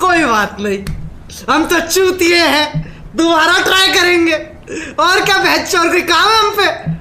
कोई बात नहीं। हम तो चूतिए हैं। दोबारा ट्राई करेंगे। और क्या बेहतर कोई काम है हम पे?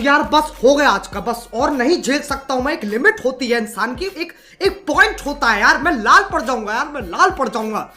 यार, बस हो गया आज का, बस और नहीं झेल सकता हूँ मैं। एक लिमिट होती है इंसान की, एक एक पॉइंट होता है यार। मैं लाल पड़ जाऊँगा यार, मैं लाल पड़ जाऊँगा।